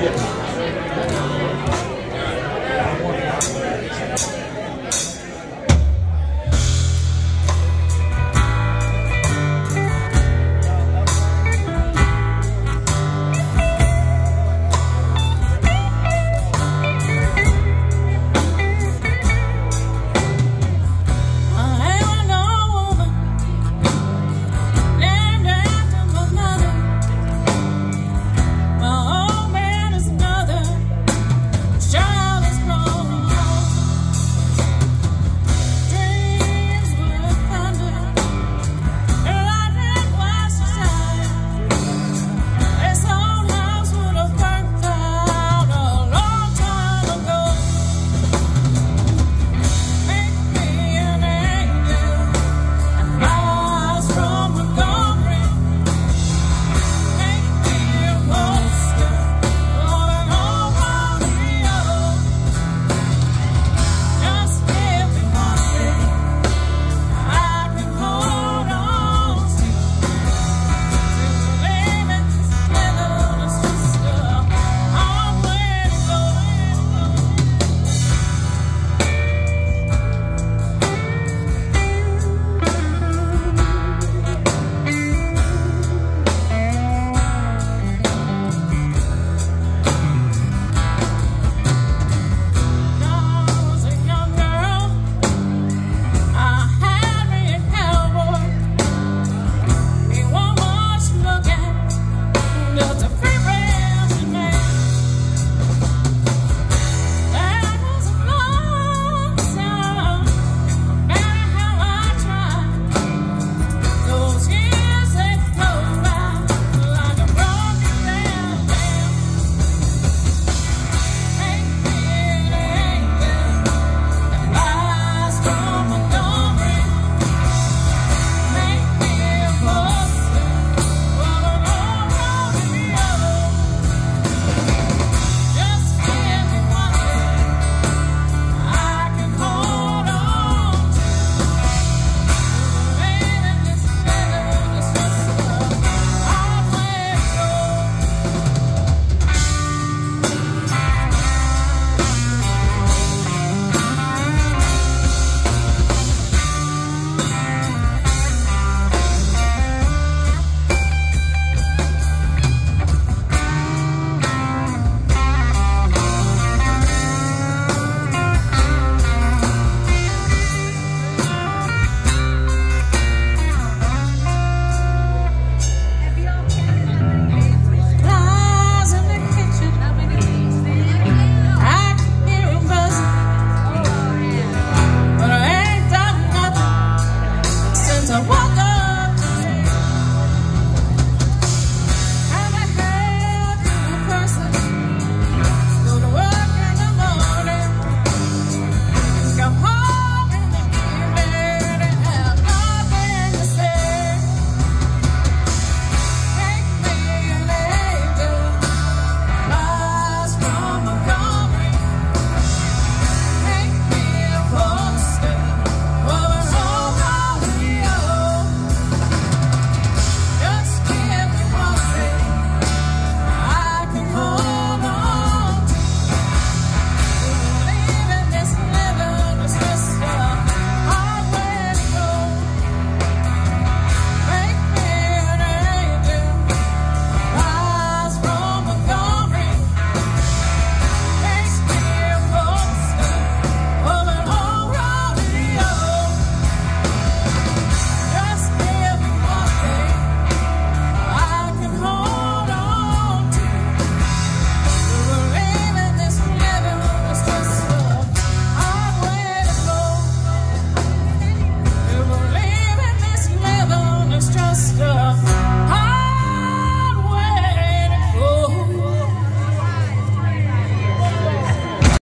Yeah. So walk